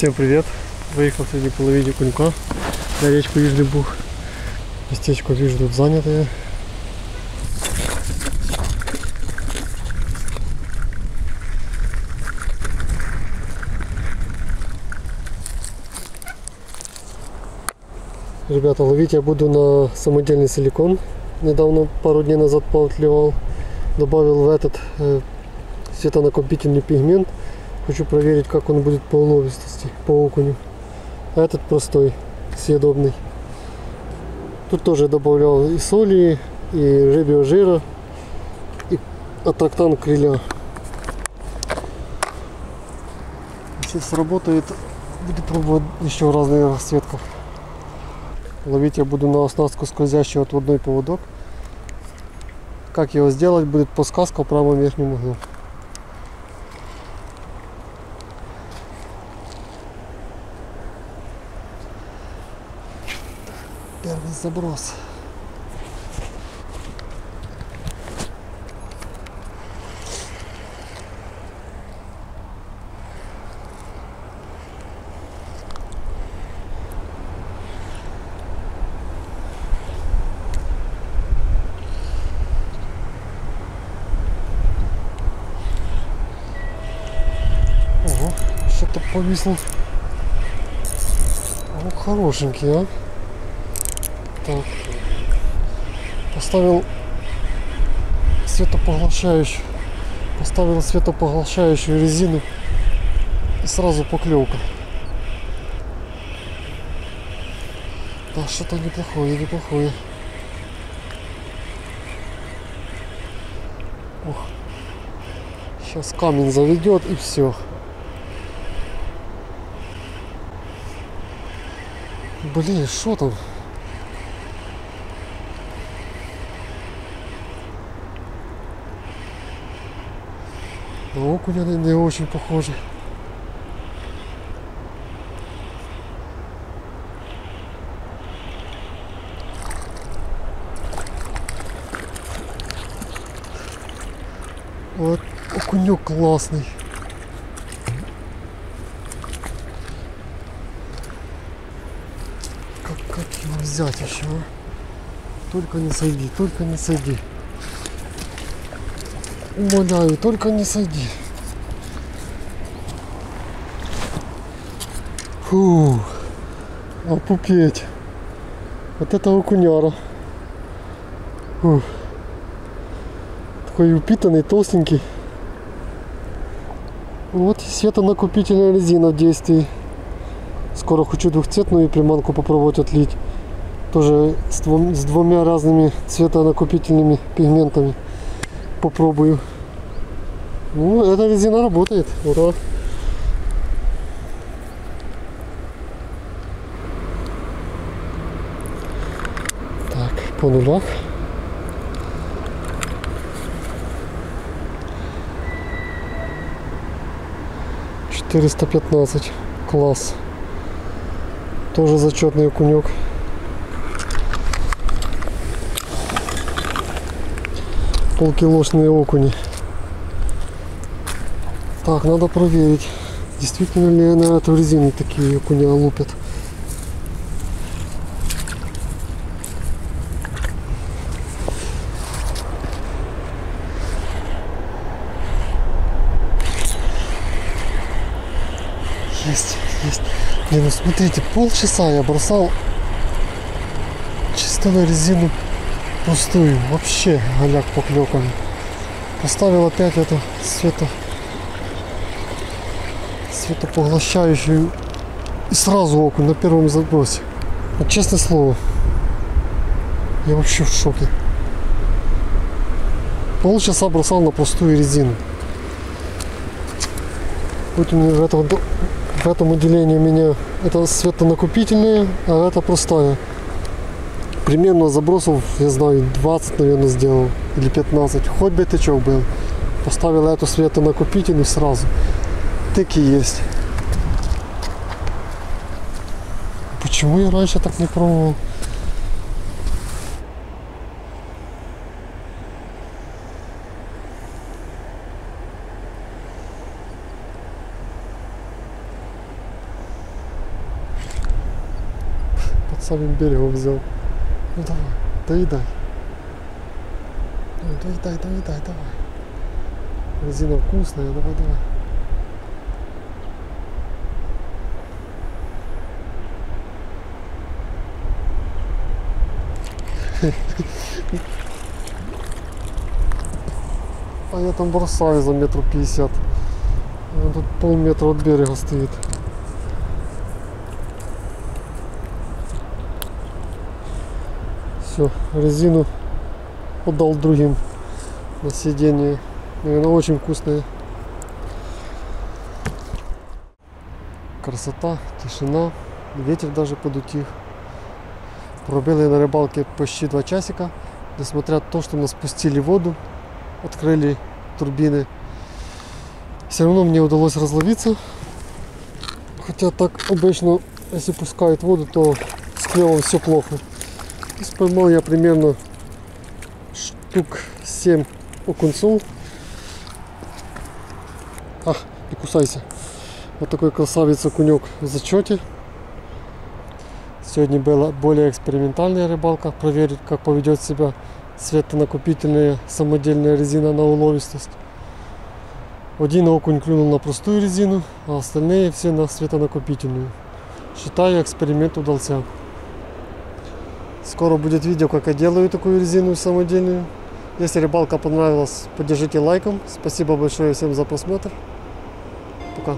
Всем привет! Выехал сегодня половить окунька на речку Южный Буг. Местечко вижу тут занятое. Ребята, ловить я буду на самодельный силикон. Недавно, пару дней назад поотливал. Добавил в этот э, светонакопительный пигмент. Хочу проверить, как он будет по уловистости, по окуню. А этот простой, съедобный. Тут тоже добавлял и соли, и рыбьего жира, и аттрактан криля. Сейчас работает, буду пробовать еще разные расцветков. Ловить я буду на оснастку скользящий отводной поводок. Как его сделать, будет подсказка в правом верхнем углу. Первый заброс. Что-то повисло. Ну, хорошенький, а. Так. Поставил светопоглощающую. Поставил светопоглощающую резину. И сразу поклевка. Да, что-то неплохое, неплохое. Ух. Сейчас камень заведет и все. Блин, что там? Окуня не, очень похоже. Вот окунек классный. Как, как его взять еще? а? Только не сойди, только не сойди. Умоляю, только не сойди. Фу, опупеть. Вот это окуняра. Фу. Такой упитанный, толстенький. Вот и светонакопительная резина в действии. Скоро хочу двухцветную приманку попробовать отлить. Тоже с, двум- с двумя разными цветонакопительными пигментами попробую. Ну, эта резина работает. Ура. Так, по нулях. Четыреста пятнадцать. Класс. Тоже зачетный окунек. полкилошные окуни. Так, надо проверить, действительно ли на эту резину такие окуня лупят. Есть, есть. Не, ну смотрите, полчаса я бросал чисто на резину пустую. Вообще голяк поклевками. Поставил опять эту свето светопоглощающую и сразу окунь на первом забросе. Вот честное слово. Я вообще в шоке. Полчаса бросал на пустую резину. Вот у меня этом, в этом отделении у меня это светонакопительные, а это простая примерно забросов, я знаю, 20, наверное, сделал. Или 15. Хоть бы тычок был. Поставил эту светонакопительную сразу. Тыки есть. Почему я раньше так не пробовал? Самим берегом взял. Ну давай, доедай. Ну, доедай, доедай, давай. Резина вкусная, давай, давай. А я там бросаю за метр пятьдесят. Он тут полметра от берега стоит. Все, резину отдал другим на сиденье. И очень вкусная. Красота, тишина, ветер даже подутих. Пробили на рыбалке почти два часика. Несмотря на то, что нас спустили воду, открыли турбины. Все равно мне удалось разловиться. Хотя так обычно, если пускают воду, то с клевом все плохо. И поймал я примерно штук 7 окунцов. Ах, не кусайся. Вот такой красавец окунек в зачете. Сегодня была более экспериментальная рыбалка. Проверить, как поведет себя светонакопительная самодельная резина на уловистость. Один окунь клюнул на простую резину, а остальные все на светонакопительную. Считаю, эксперимент удался. Скоро будет видео, как я делаю такую резину самодельную. Если рыбалка понравилась, поддержите лайком. Спасибо большое всем за просмотр. Пока.